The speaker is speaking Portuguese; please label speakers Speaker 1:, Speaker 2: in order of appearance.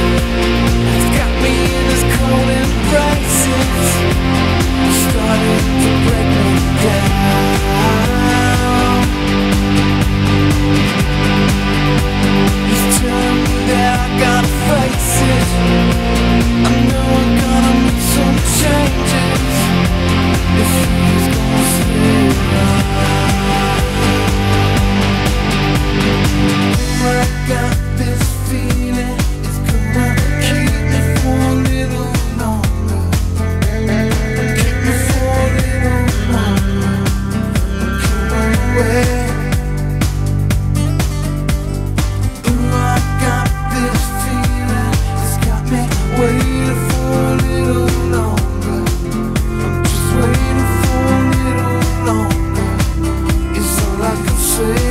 Speaker 1: Música say